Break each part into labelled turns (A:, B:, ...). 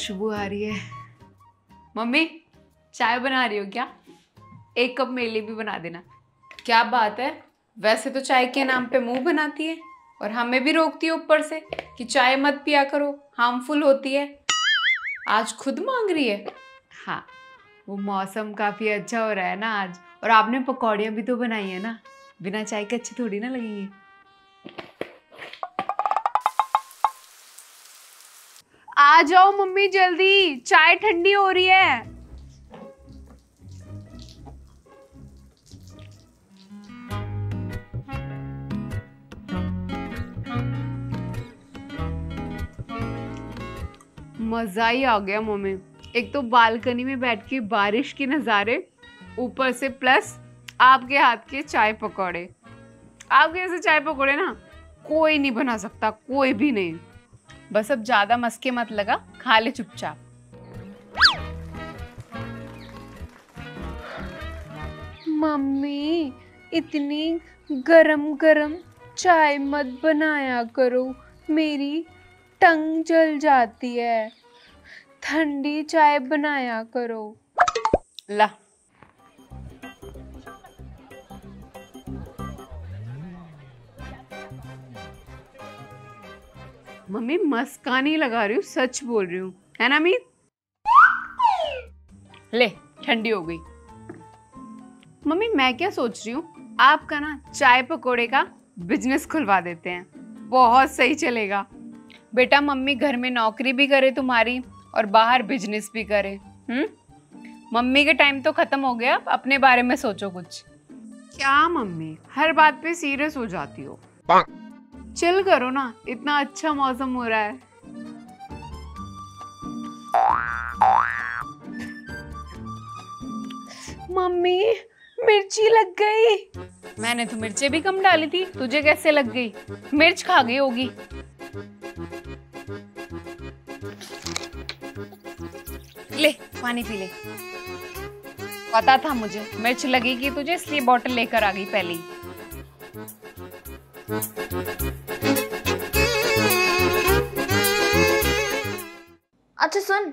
A: खुशबू आ रही है। मम्मी चाय बना रही हो क्या? एक कप मेरे लिए भी बना देना। क्या बात है? वैसे तो चाय के नाम पे मुँह बनाती है और हमें भी रोकती है ऊपर से कि चाय मत पिया करो हार्मफुल होती है। आज खुद मांग रही है? हाँ वो मौसम काफ़ी अच्छा हो रहा है ना आज। और आपने पकौड़ियाँ भी तो बनाई है ना? बिना चाय के अच्छी थोड़ी ना लगेंगी। आ जाओ मम्मी जल्दी। चाय ठंडी हो रही है। मज़ा ही आ गया मम्मी। एक तो बालकनी में बैठ के बारिश के नज़ारे, ऊपर से प्लस आपके हाथ के चाय पकौड़े। आपके ऐसे चाय पकौड़े ना? कोई नहीं बना सकता, कोई भी नहीं। बस अब ज़्यादा मस्के मत लगा खा ले चुपचाप। मम्मी इतनी गरम गरम चाय मत बनाया करो। मेरी टंग जल जाती है। ठंडी चाय बनाया करो। ला। मम्मी मस्का नहीं लगा रही हूँ सच बोल रही हूँ। है ना मीत ले ठंडी हो गई। मम्मी मैं क्या सोच रही हूँ? आपका ना चाय पकोड़े का बिज़नेस खुलवा देते हैं। बहुत सही चलेगा। बेटा मम्मी घर में नौकरी भी करे तुम्हारी और बाहर बिज़नेस भी करे। हम्म? मम्मी के टाइम तो खत्म हो गया अपने बारे में सोचो कुछ। क्या मम्मी? हर बात पे सीरियस हो जाती हो। चिल करो ना इतना अच्छा मौसम हो रहा है। मम्मी मिर्ची लग गई। मैंने तो मिर्चें भी कम डाली थी तुझे कैसे लग गई? मिर्च खा गई होगी। ले पानी पी ले। पता था मुझे मिर्च लगेगी तुझे इसलिए बॉटल लेकर आ गई पहले ही।
B: अच्छा सुन।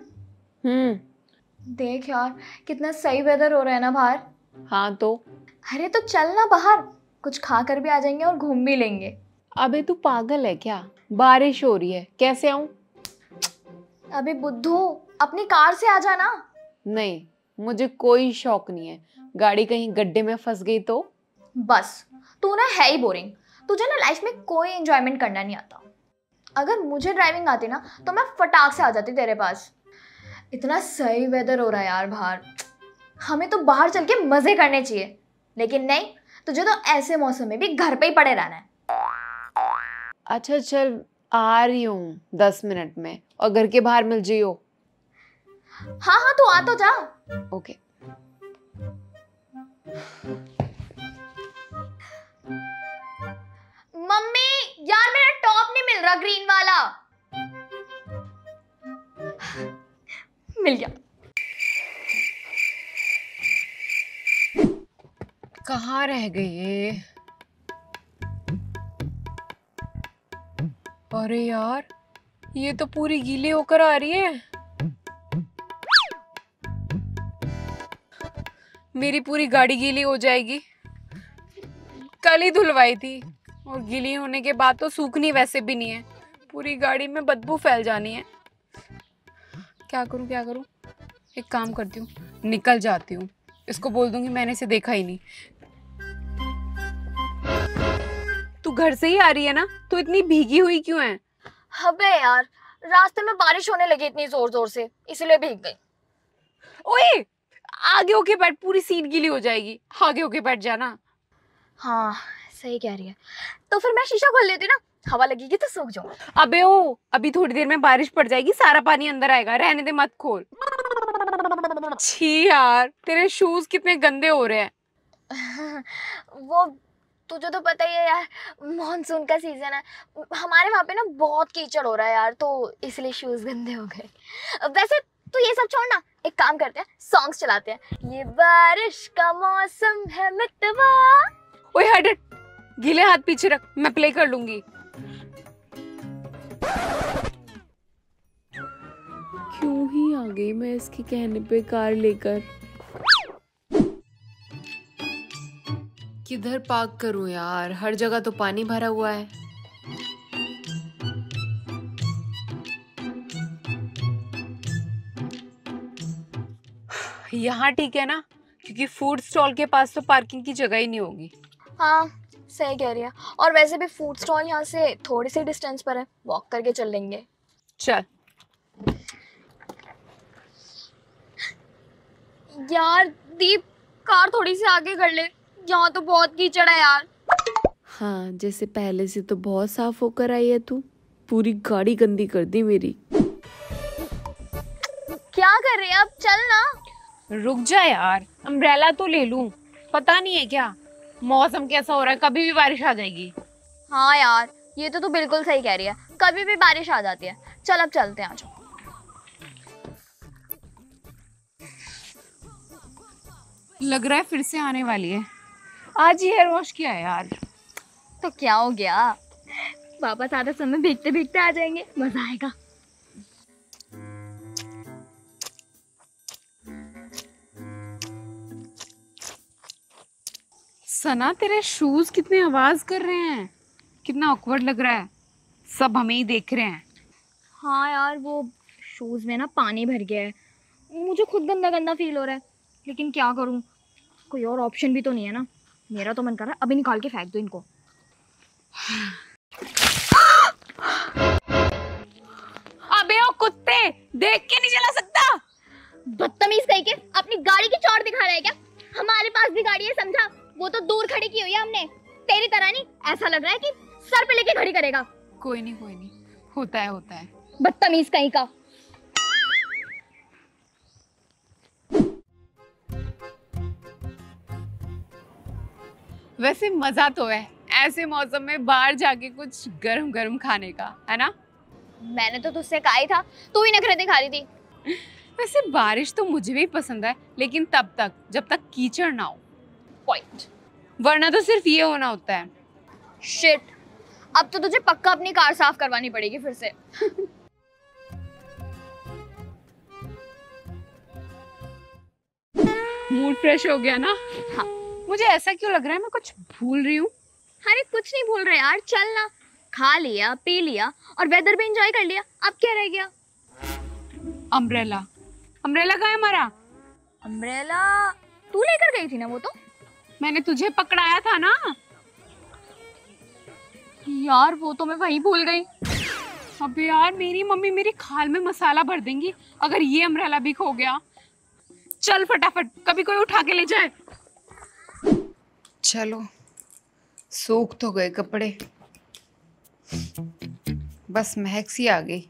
A: हम्म।
B: देख यार कितना सही वेदर हो रहा है ना बाहर।
A: हाँ तो।
B: अरे तो चल ना बाहर। कुछ खा कर भी आ जाएँगे और घूम भी लेंगे।
A: अबे तू पागल है क्या? बारिश हो रही है। कैसे आऊँ?
B: अबे बुद्धू अपनी कार से आ जाना
A: नहीं मुझे कोई शौक नहीं है। गाड़ी कहीं गड्ढे में फंस गई तो?
B: बस तू ना है ही बोरिंग। तुझे ना लाइफ में कोई एंजॉयमेंट करना नहीं आता। अगर मुझे ड्राइविंग आती ना तो मैं फटाक से आ जाती तेरे पास। इतना सही वेदर हो रहा है यार बाहर। हमें तो बाहर चल के मज़े करने चाहिए। लेकिन नहीं तुझे तो ऐसे मौसम में भी घर पे ही पड़े रहना है।
A: अच्छा चल आ रही हूँ दस मिनट में और घर के बाहर मिल जियो
B: हाँ हाँ तू आ तो जा।
A: Okay
B: mummy! यार, मेरा टॉप नहीं मिल रहा ग्रीन वाला। मिल गया।
A: कहाँ रह गई ये? अरे यार, ये तो पूरी गीली होकर आ रही है। मेरी पूरी गाड़ी गीली हो जाएगी। कल ही धुलवाई थी। और गीली होने के बाद तो सूखनी वैसे भी नहीं है। पूरी गाड़ी में बदबू फैल जानी है। क्या करूँ क्या करूँ? एक काम करती हूँ निकल जाती हूँ। इसको बोल दूँगी मैंने इसे देखा ही नहीं। तू घर से ही आ रही है ना? तू इतनी भीगी हुई क्यों है?
B: अबे यार। रास्ते में बारिश होने लगी इतनी ज़ोर ज़ोर से इसलिए भीग गई।
A: ओए! आगे होके बैठ पूरी सीट गीली हो जाएगी। आगे होके बैठ जाना।
B: हाँ सही कह रही है। तो फिर मैं शीशा खोल लेती ना हवा लगेगी तो सूख जाऊँ।
A: अबे ओ अभी थोड़ी देर में बारिश पड़ जाएगी सारा पानी अंदर आएगा रहने दे मत खोल। छी यार तेरे शूज़ कितने गंदे हो रहे हैं।
B: वो तुझे तो पता ही है यार मानसून का सीज़न है। हमारे वहाँ पे ना बहुत कीचड़ हो रहा है यार तो इसलिए शूज़ गंदे हो गए। वैसे तू ये सब छोड़ ना एक काम करते हैं सॉन्ग्स चलाते हैं। ये बारिश का मौसम है मितवा।
A: ओए हट। गीले हाथ पीछे रख मैं प्ले कर लूँगी। क्यों ही आ गई मैं इसके कहने पे कार लेकर? किधर पार्क करूँ यार? हर जगह तो पानी भरा हुआ है। यहाँ ठीक है ना? क्योंकि फ़ूड स्टॉल के पास तो पार्किंग की जगह ही नहीं होगी।
B: हाँ सही कह रही है। और वैसे भी फ़ूड स्टॉल यहाँ से थोड़ी सी डिस्टेंस पर है। वॉक करके चल लेंगे।
A: चल।
B: यार दीप कार थोड़ी सी आगे कर ले। यहाँ तो बहुत कीचड़ है यार।
A: हाँ जैसे पहले से तो बहुत साफ़ होकर आई है तू। पूरी गाड़ी गंदी कर दी मेरी।
B: क्या कर रहे है? अब चल ना।
A: रुक जा यार। अम्ब्रेला तो ले लूँ। पता नहीं है क्या? मौसम कैसा हो रहा है कभी भी बारिश आ जाएगी।
B: हाँ यार ये तो तू बिल्कुल सही कह रही है। कभी भी बारिश आ जाती है। चल अब चलते हैं आज
A: लग रहा है फिर से आने वाली है। आज ही हेयर वॉश किया है यार।
B: तो क्या हो गया? वापस आते समय भीगते भीगते आ जाएँगे। मज़ा आएगा।
A: सना तेरे शूज़ कितने आवाज़ कर रहे हैं? कितना ऑकवर्ड लग रहा है। सब हमें ही देख रहे हैं।
B: हाँ यार वो शूज़ में ना पानी भर गया है। मुझे खुद गंदा गंदा फील हो रहा है। लेकिन क्या करूँ? कोई और ऑप्शन भी तो नहीं है ना। मेरा तो मन कर रहा है अभी निकाल के फेंक दो इनको।
A: अबे ओ कुत्ते देख के नहीं चला सकता?
B: बदतमीज कह के अपनी गाड़ी की चौड़ दिखा रहा है क्या? हमारे पास भी गाड़ी है समझा? वो तो दूर खड़ी की हुई है हमने। तेरी तरह नहीं ऐसा लग रहा है कि सर पे लेके खड़ी करेगा।
A: कोई नहीं कोई नहीं। होता है होता है।
B: बदतमीज कहीं का।
A: वैसे मज़ा तो है ऐसे मौसम में बाहर जाके कुछ गरम गरम खाने का है ना?
B: मैंने तो तुझसे कहा ही था तू ही नखरे दिखा रही थी।
A: वैसे बारिश तो मुझे भी पसंद है लेकिन तब तक जब तक कीचड़ ना हो।
B: पॉइंट
A: वरना तो सिर्फ़ ये होना होता है।
B: शिट अब तो तुझे पक्का अपनी कार साफ़ करवानी पड़ेगी फिर से।
A: मूड फ्रेश हो गया ना?
B: हाँ।
A: मुझे ऐसा क्यों लग रहा है मैं कुछ भूल रही हूँ?
B: अरे कुछ नहीं भूल रहे यार चल ना। खा लिया पी लिया और वेदर भी एंजॉय कर लिया। अब क्या रह गया?
A: अम्ब्रेला अम्ब्रेला कहाँ है हमारा?
B: अम्ब्रेला तू लेकर गई थी ना वो तो?
A: मैंने तुझे पकड़ाया था ना?
B: यार, वो तो मैं वहीं भूल गई।
A: अबे यार, मेरी मम्मी मेरी खाल में मसाला भर देंगी, अगर ये अम्ब्रेला भी खो गया। चल फटाफट, कभी कोई उठा के ले जाए। चलो, सूख तो गए कपड़े। बस महक सी आ गई।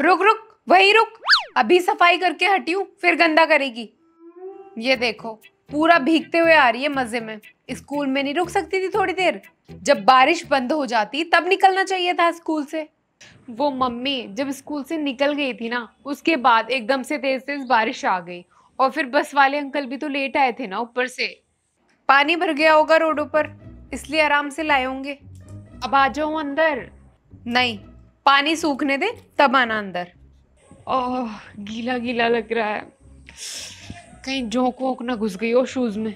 A: रुक रुक, वही रुक। अभी सफ़ाई करके हटी हूँ, फिर गंदा करेगी। ये देखो, पूरा भीगते हुए आ रही है मज़े में। स्कूल में नहीं रुक सकती थी थोड़ी देर। जब बारिश बंद हो जाती, तब निकलना चाहिए था स्कूल से। वो मम्मी जब स्कूल से निकल गई थी ना, उसके बाद एकदम से तेज तेज बारिश आ गई। और फिर बस वाले अंकल भी तो लेट आए थे ना ऊपर से। पानी भर गया होगा रोडों पर इसलिए आराम से लाए होंगे। अब आ जाओ अंदर। नहीं, पानी सूखने दे, तब आना अंदर। ओह गीला गीला लग रहा है। कहीं जोंक वोंक ना घुस गई हो शूज़ में।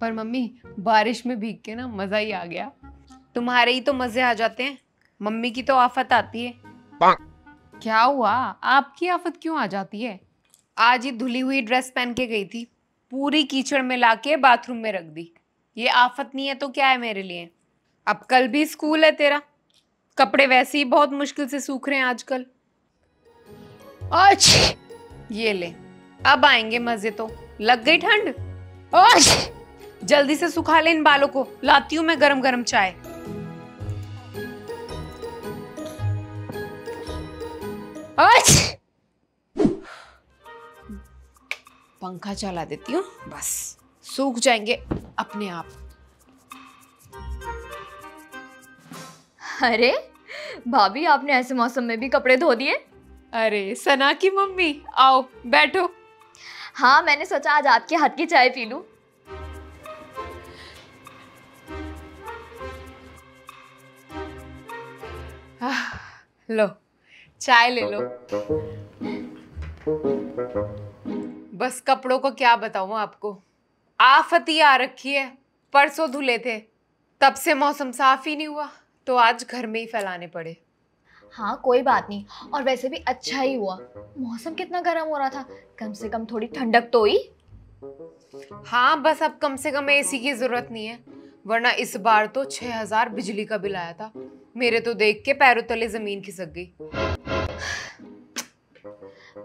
A: पर मम्मी बारिश में भीग के ना मज़ा ही आ गया। तुम्हारे ही तो मज़े आ जाते हैं। मम्मी की तो आफत आती है। क्या हुआ? आपकी आफत क्यों आ जाती है? आज ही धुली हुई ड्रेस पहन के गई थी। पूरी कीचड़ में लाके बाथरूम में रख दी। ये आफत नहीं है तो क्या है मेरे लिए? अब कल भी स्कूल है तेरा। कपड़े वैसे ही बहुत मुश्किल से सूख रहे हैं आजकल। आज ये ले, अब आएँगे मज़े तो। लग गई ठंड? जल्दी से सुखा ले इन बालों को। लाती हूँ मैं गरम गरम चाय पंखा चला देती हूँ, बस। सूख जाएँगे अपने आप।
B: अरे भाभी आपने ऐसे मौसम में भी कपड़े धो दिए?
A: अरे सना की मम्मी आओ बैठो।
B: हाँ मैंने सोचा आज आपके हाथ की चाय पी लूँ।
A: लो चाय ले लो। बस कपड़ों को क्या बताऊँ आपको? आफत ही आ रखी है। परसों धुले थे तब से मौसम साफ़ ही नहीं हुआ। तो आज घर में ही फैलाने पड़े।
B: हाँ कोई बात नहीं। और वैसे भी अच्छा ही हुआ। मौसम कितना गर्म हो रहा था। कम से कम थोड़ी ठंडक तो हुई।
A: हाँ बस अब कम से कम एसी की ज़रूरत नहीं है। वरना इस बार तो छह हज़ार बिजली का बिल आया था। मेरे तो देख के पैरों तले ज़मीन खिसक गई।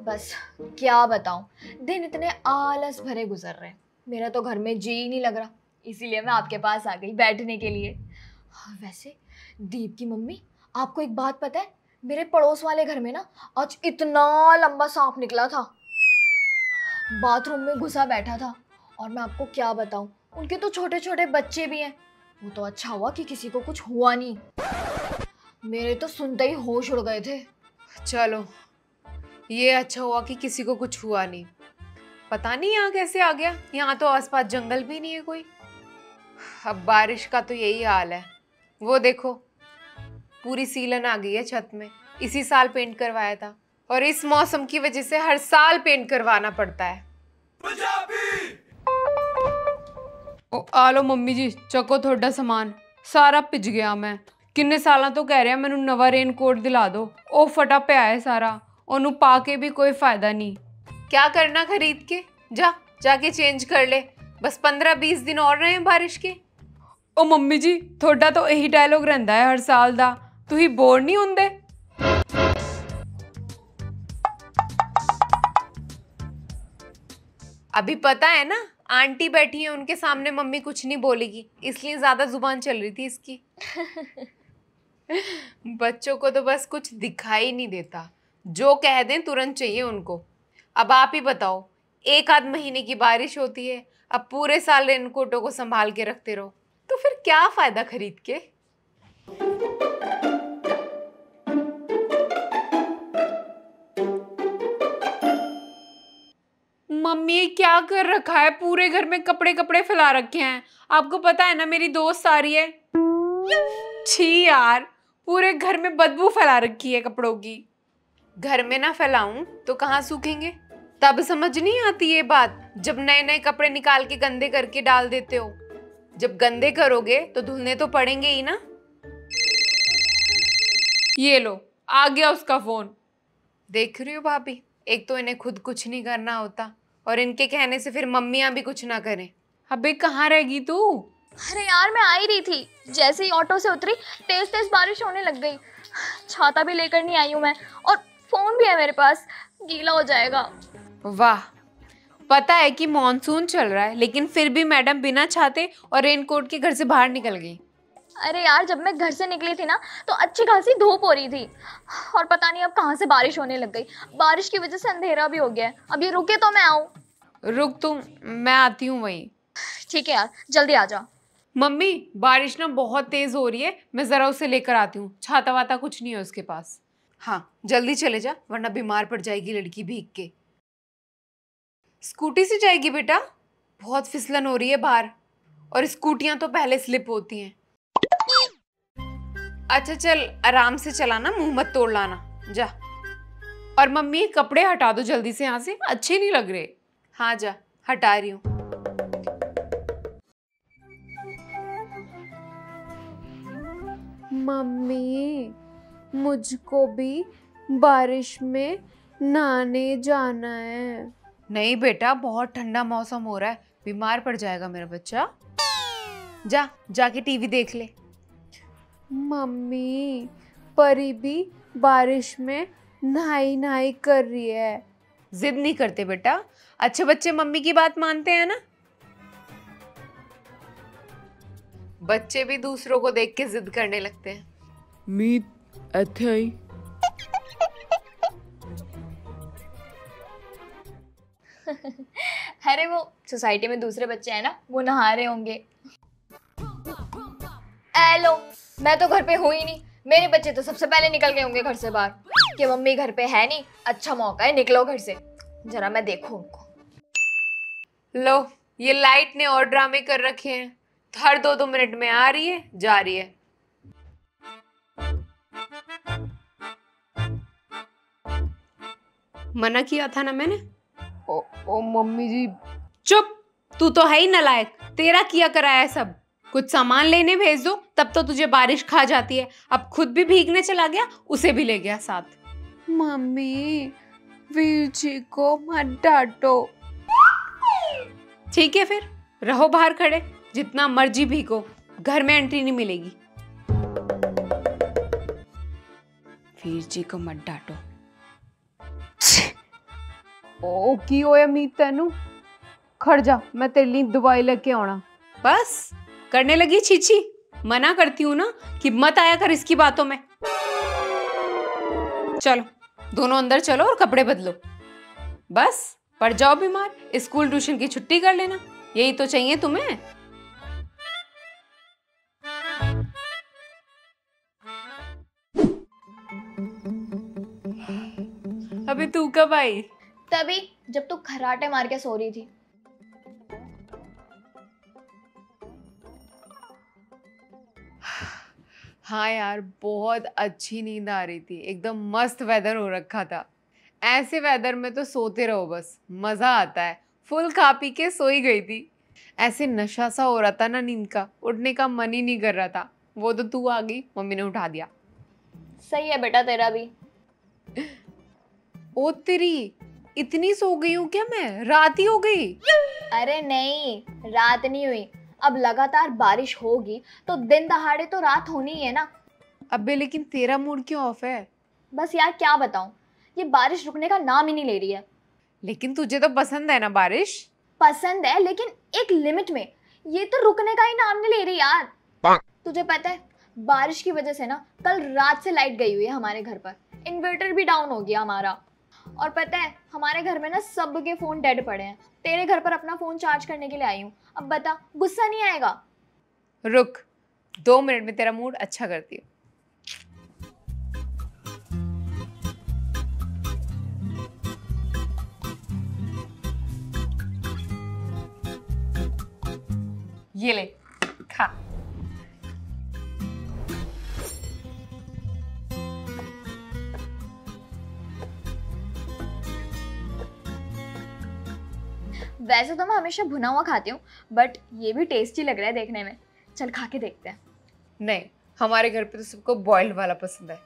B: बस क्या बताऊँ? दिन इतने आलस भरे गुजर रहे मेरा तो घर में जी ही नहीं लग रहा। इसीलिए मैं आपके पास आ गई बैठने के लिए। हाँ, वैसे दीप की मम्मी आपको एक बात पता है? मेरे पड़ोस वाले घर में ना आज इतना लंबा सांप निकला था। बाथरूम में घुसा बैठा था। और मैं आपको क्या बताऊँ उनके तो छोटे छोटे बच्चे भी हैं। वो तो अच्छा हुआ कि किसी को कुछ हुआ नहीं। मेरे तो सुनते ही होश उड़ गए थे।
A: चलो ये अच्छा हुआ कि किसी को कुछ हुआ नहीं। पता नहीं यहाँ कैसे आ गया यहाँ तो आसपास जंगल भी नहीं है कोई। अब बारिश का तो यही हाल है। वो देखो पूरी सीलन आ गई है छत में इसी साल पेंट करवाया था और इस मौसम की वजह से हर साल पेंट करवाना पड़ता है ओ आलो ਮੰਮੀ ਜੀ ਚੱਕੋ ਤੁਹਾਡਾ ਸਮਾਨ ਸਾਰਾ ਭਿੱਜ ਗਿਆ ਮੈਂ ਕਿੰਨੇ ਸਾਲਾਂ ਤੋਂ ਕਹਿ ਰਿਹਾ ਮੈਨੂੰ ਨਵਾਂ ਰੇਨਕੋਟ ਦਿਲਾ ਦਿਓ ਉਹ ਫਟਾ ਪਿਆ ਹੈ ਸਾਰਾ ਉਹਨੂੰ ਪਾ ਕੇ ਵੀ ਕੋਈ ਫਾਇਦਾ ਨਹੀਂ क्या करना खरीद के जा जाके चेंज कर ले बस पंद्रह बीस दिन और रहे हैं बारिश के ਉਹ ਮੰਮੀ ਜੀ ਤੁਹਾਡਾ ਤਾਂ ਇਹੀ ਡਾਇਲੋਗ ਰਹਿੰਦਾ ਹੈ ਹਰ ਸਾਲ ਦਾ ਤੁਸੀਂ ਬੋਰ ਨਹੀਂ ਹੁੰਦੇ अभी पता है ना आंटी बैठी है उनके सामने मम्मी कुछ नहीं बोलेगी इसलिए ज्यादा जुबान चल रही थी इसकी बच्चों को तो बस कुछ दिखाई नहीं देता जो कह दें तुरंत चाहिए उनको अब आप ही बताओ एक आध महीने की बारिश होती है अब पूरे साल रेनकोटों को संभाल के रखते रहो तो फिर क्या फ़ायदा खरीद के? मम्मी क्या कर रखा है? पूरे घर में कपड़े कपड़े फैला रखे हैं। आपको पता है ना मेरी दोस्त आ रही है। छी यार पूरे घर में बदबू फैला रखी है कपड़ों की। घर में ना फैलाऊं तो कहाँ सूखेंगे? तब समझ नहीं आती ये बात जब नए नए कपड़े निकाल के गंदे करके डाल देते हो। जब गंदे करोगे तो धुलने तो पड़ेंगे ही ना। ये लो आ गया उसका फ़ोन। देख रही हो भाभी एक तो इन्हें खुद कुछ नहीं करना होता और इनके कहने से फिर मम्मियाँ भी कुछ ना करें। अबे कहाँ रहेगी तू?
B: अरे यार मैं आई रही थी। जैसे ही ऑटो से उतरी तेज तेज बारिश होने लग गई। छाता भी लेकर नहीं आई हूँ मैं और फ़ोन भी है मेरे पास। गीला हो जाएगा।
A: वाह पता है कि मानसून चल रहा है लेकिन फिर भी मैडम बिना छाते और रेनकोट के घर से बाहर निकल गई।
B: अरे यार जब मैं घर से निकली थी ना तो अच्छी खासी धूप हो रही थी। और पता नहीं अब कहाँ से बारिश होने लग गई। बारिश की वजह से अंधेरा भी हो गया है। अब ये रुके तो मैं आऊँ।
A: रुक तुम मैं आती हूँ वहीं।
B: ठीक है यार जल्दी आ जा
A: मम्मी बारिश ना बहुत तेज हो रही है। मैं जरा उसे लेकर आती हूँ। छाता वाता कुछ नहीं है उसके पास। हाँ जल्दी चले जा वरना बीमार पड़ जाएगी लड़की भीग के। स्कूटी से जाएगी बेटा? बहुत फिसलन हो रही है बाहर। और स्कूटियाँ तो पहले स्लिप होती हैं। अच्छा चल, आराम से चलाना, मुँह मत तोड़ लाना। जा। और मम्मी, कपड़े हटा दो जल्दी से यहाँ से। अच्छे नहीं लग रहे। हाँ जा। हटा रही हूँ। मम्मी, मुझको भी बारिश में नहाने जाना है। नहीं बेटा बहुत ठंडा मौसम हो रहा है। बीमार पड़ जाएगा मेरा बच्चा। जा जाके टीवी देख ले। मम्मी परी भी बारिश में नहाई नहाई कर रही है। जिद नहीं करते बेटा। अच्छे बच्चे मम्मी की बात मानते हैं ना? बच्चे भी दूसरों को देख के जिद करने लगते हैं।
C: मीत ਇੱਥੇ
B: अरे वो सोसाइटी में दूसरे बच्चे हैं ना, वो नहा रहे होंगे। हेलो मैं तो घर पे हूँ ही नहीं। मेरे बच्चे तो सबसे पहले निकल गए होंगे घर से बाहर। कि मम्मी घर पे है नहीं अच्छा मौका है, निकलो घर से। जरा मैं देखूँ उनको।
A: लो, ये लाइट ने और ड्रामे कर रखे हैं। हर दो दो मिनट में आ रही है, जा रही है। मना किया था ना मैंने? ओ, ओ मम्मी जी। चुप। तू तो है ही नलायक। तेरा किया कराया है सब। कुछ सामान लेने भेज दो तब तो तुझे बारिश खा जाती है। अब खुद भी भीगने चला गया उसे भी ले गया साथ। मम्मी वीर जी को मत डांटो। ठीक है फिर। रहो बाहर खड़े। जितना मर्ज़ी भीगो। घर में एंट्री नहीं मिलेगी। वीर जी को मत डांटो। बस करने लगी मना करती हूँ ना कि मत आया कर इसकी बातों में चलो दोनों अंदर चलो और कपड़े बदलो बस पड़ जाओ बीमार स्कूल ट्यूशन की छुट्टी कर लेना यही तो चाहिए तुम्हें अभी तू कब आई
B: तभी जब तू खराटे मार के सो रही थी।
A: हाँ यार बहुत अच्छी नींद आ रही थी। एकदम मस्त वेदर हो रखा था। ऐसे वेदर में तो सोते रहो बस। मज़ा आता है। फुल खा पी के सोई गई थी। ऐसे नशा सा हो रहा था ना नींद का। उठने का मन ही नहीं कर रहा था। वो तो तू आ गई मम्मी ने उठा दिया।
B: सही है बेटा तेरा भी।
A: ओ तेरी इतनी सो गई हूँ क्या मैं? रात ही हो गई।
B: अरे नहीं रात नहीं हुई। अब लगातार बारिश होगी तो दिन दहाड़े तो रात होनी ही है ना।
A: अबे लेकिन तेरा मूड क्यों ऑफ़ है?
B: बस यार क्या बताऊँ? ये बारिश रुकने का नाम ही नहीं ले रही है।
A: लेकिन तुझे तो पसंद है ना बारिश?
B: पसंद है लेकिन एक लिमिट में। ये तो रुकने का ही नाम नहीं ले रही यार। तुझे पता है बारिश की वजह से ना कल रात से लाइट गई हुई है हमारे घर पर। इन्वर्टर भी डाउन हो गया हमारा। और पता है, हमारे घर में ना सबके फ़ोन डेड पड़े हैं। तेरे घर पर अपना फ़ोन चार्ज करने के लिए आई हूँ। अब बता, गुस्सा नहीं आएगा?
A: रुक, दो मिनट में तेरा मूड अच्छा करती हूँ। ये ले।
B: वैसे तो मैं हमेशा भुना हुआ खाती हूँ बट ये भी टेस्टी लग रहा है देखने में। चल खा के देखते हैं।
A: नहीं, हमारे घर पे तो सबको बॉइल्ड वाला पसंद है।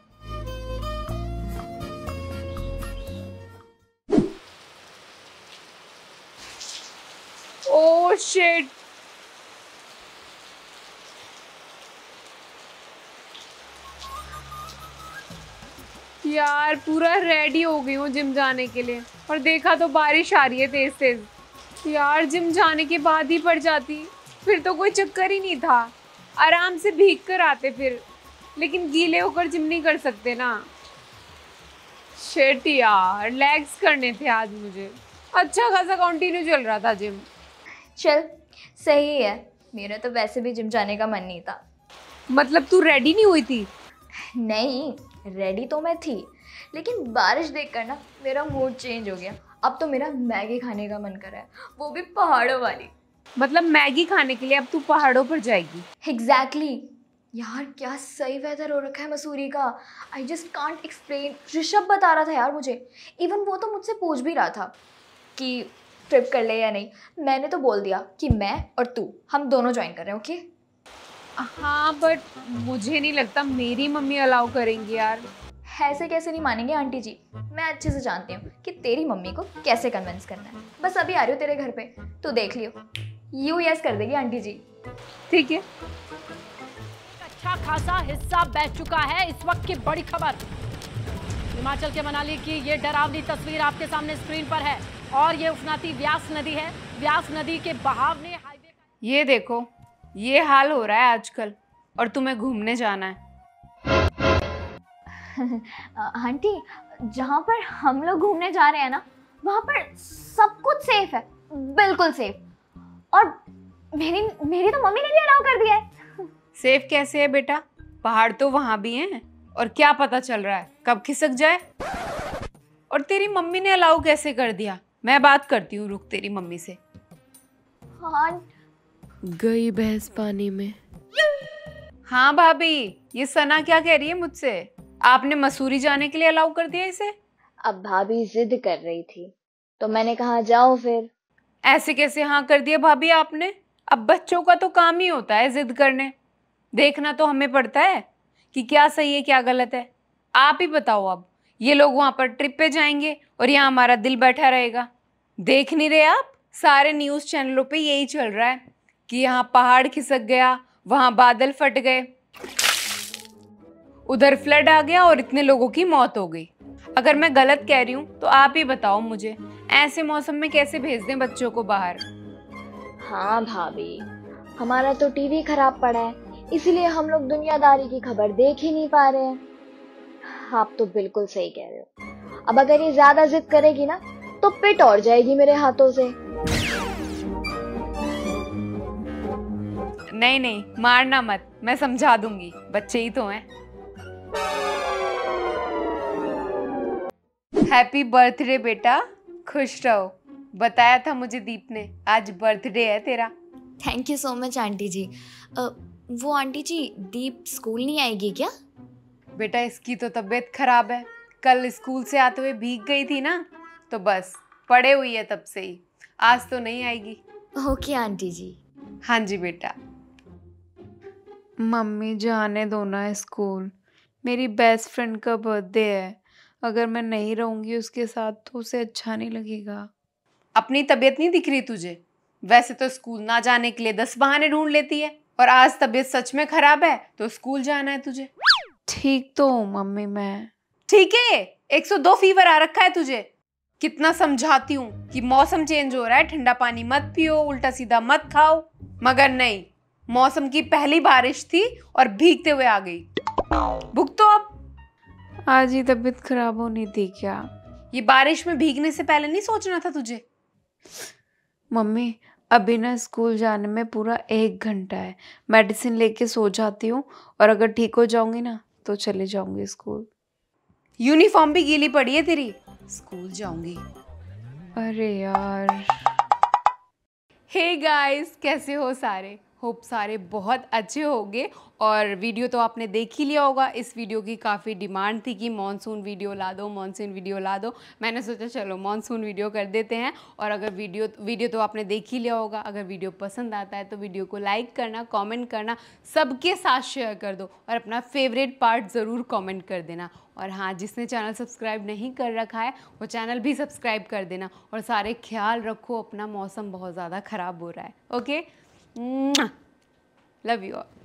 A: ओह शिट यार, पूरा रेडी हो गई हूँ जिम जाने के लिए। और देखा तो बारिश आ रही है तेज तेज यार जिम जाने के बाद ही पड़ जाती। फिर तो कोई चक्कर ही नहीं था। आराम से भीग कर आते फिर। लेकिन गीले होकर जिम नहीं कर सकते ना। शेट यार लेग्स करने थे आज मुझे। अच्छा खासा कंटिन्यू चल रहा था जिम
B: चल सही है। मेरा तो वैसे भी जिम जाने का मन नहीं था।
A: मतलब तू रेडी नहीं हुई थी?
B: नहीं रेडी तो मैं थी। लेकिन बारिश देखकर ना मेरा मूड चेंज हो गया। अब तो मेरा मैगी खाने का मन कर रहा है। वो भी पहाड़ों वाली।
A: मतलब मैगी खाने के लिए अब तू पहाड़ों पर जाएगी।
B: Exactly exactly. यार क्या सही वेदर हो रखा है मसूरी का। I just can't explain Rishabh बता रहा था यार मुझे। इवन वो तो मुझसे पूछ भी रहा था कि ट्रिप कर ले या नहीं। मैंने तो बोल दिया कि मैं और तू हम दोनों ज्वाइन कर रहे हैं ओके
A: हाँ बट मुझे नहीं लगता मेरी मम्मी अलाउ करेंगी यार।
B: ऐसे कैसे नहीं मानेंगे आंटी जी? मैं अच्छे से जानती हूँ कि तेरी मम्मी को कैसे कन्विंस करना है। बस अभी आ रही हो तेरे घर पे तो देख लियो। यू यस कर देगी आंटी जी।
A: ठीक है।
D: अच्छा खासा हिस्सा बह चुका है इस वक्त की बड़ी खबर। हिमाचल के मनाली की ये डरावनी तस्वीर आपके सामने स्क्रीन पर है और ये उफनाती व्यास नदी है। व्यास नदी के बहाव ने हाईवे
A: ये देखो ये हाल हो रहा है आजकल और तुम्हें घूमने जाना है।
B: आंटी जहाँ पर हम लोग घूमने जा रहे हैं ना वहाँ पर सब कुछ सेफ़ है बिल्कुल सेफ़ और मेरी मेरी तो मम्मी ने भी अलाउ कर दिया है।
A: सेफ़ कैसे है बेटा? पहाड़ तो वहाँ भी हैं और क्या पता चल रहा है कब खिसक जाए? और तेरी मम्मी ने अलाउ कैसे कर दिया? मैं बात करती हूँ रुक तेरी मम्मी से।
B: हाँ
C: गई भैंस पानी में।
A: हाँ भाभी ये सना क्या कह रही है मुझसे? आपने मसूरी जाने के लिए अलाउ कर दिया इसे?
B: अब भाभी जिद कर रही थी तो मैंने कहा जाओ फिर।
A: ऐसे कैसे हाँ कर दिया भाभी आपने? अब बच्चों का तो काम ही होता है जिद करने। देखना तो हमें पड़ता है कि क्या सही है क्या गलत है। आप ही बताओ अब ये लोग वहाँ पर ट्रिप पे जाएँगे और यहाँ हमारा दिल बैठा रहेगा। देख नहीं रहे आप? सारे न्यूज़ चैनलों पे यही चल रहा है कि यहाँ पहाड़ खिसक गया वहाँ बादल फट गए। उधर फ्लड आ गया और इतने लोगों की मौत हो गई। अगर मैं गलत कह रही हूँ तो आप ही बताओ मुझे ऐसे मौसम में कैसे भेज दें बच्चों को बाहर?
B: हाँ भाभी हमारा तो टीवी खराब पड़ा है इसीलिए हम लोग दुनियादारी की खबर देख ही नहीं पा रहे हैं। आप तो बिल्कुल सही कह रहे हो। अब अगर ये ज़्यादा जिद करेगी ना तो पिट और जाएगी मेरे हाथों से।
A: नहीं नहीं मारना मत मैं समझा दूँगी बच्चे ही तो हैं। हैप्पी बर्थडे बेटा। खुश रहो। बताया था मुझे दीप ने। आज बर्थडे है तेरा।
B: Thank you so much aunty जी। वो आंटी जी दीप स्कूल नहीं आएगी क्या?
A: बेटा इसकी तो तबीयत खराब है। कल स्कूल से आते हुए भीग गई थी ना तो बस पड़े हुई है तब से ही। आज तो नहीं आएगी।
B: ओके आंटी जी।
A: हाँ जी बेटा। मम्मी जाने दो ना स्कूल मेरी बेस्ट फ्रेंड का बर्थडे है। अगर मैं नहीं रहूँगी उसके साथ तो उसे अच्छा नहीं लगेगा। अपनी तबीयत नहीं दिख रही तुझे? वैसे तो स्कूल ना जाने के लिए दस बहाने ढूंढ लेती है और आज तबीयत सच में खराब है तो स्कूल जाना है तुझे। ठीक तो हूँ मम्मी मैं। ठीक है 102 फीवर आ रखा है तुझे। कितना समझाती हूँ कि मौसम चेंज हो रहा है ठंडा पानी मत पियो उल्टा सीधा मत खाओ। मगर नहीं मौसम की पहली बारिश थी और भीगते हुए आ गई। भुग तो अब। आज ही तबीयत खराब होनी थी क्या? ये बारिश में भीगने से पहले नहीं सोचना था तुझे? मम्मी अभी ना स्कूल जाने में पूरा एक घंटा है। मेडिसिन लेके सो जाती हूँ और अगर ठीक हो जाऊँगी ना तो चले जाऊँगी स्कूल। यूनिफॉर्म भी गीली पड़ी है तेरी। स्कूल जाऊँगी। अरे यार। हे hey गाइस कैसे हो सारे? होप सारे बहुत अच्छे होंगे। और वीडियो तो आपने देख ही लिया होगा, इस वीडियो की काफ़ी डिमांड थी कि मॉनसून वीडियो ला दो मॉनसून वीडियो ला दो। मैंने सोचा चलो मॉनसून वीडियो कर देते हैं। और अगर वीडियो वीडियो तो आपने देख ही लिया होगा। अगर वीडियो पसंद आता है तो वीडियो को लाइक करना कमेंट करना, सबके साथ शेयर कर दो। और अपना फेवरेट पार्ट ज़रूर कमेंट कर देना। और हाँ जिसने चैनल सब्सक्राइब नहीं कर रखा है, वो चैनल भी सब्सक्राइब कर देना। और सारे ख्याल रखो, अपना मौसम बहुत ज़्यादा ख़राब हो रहा है। Okay Love you all.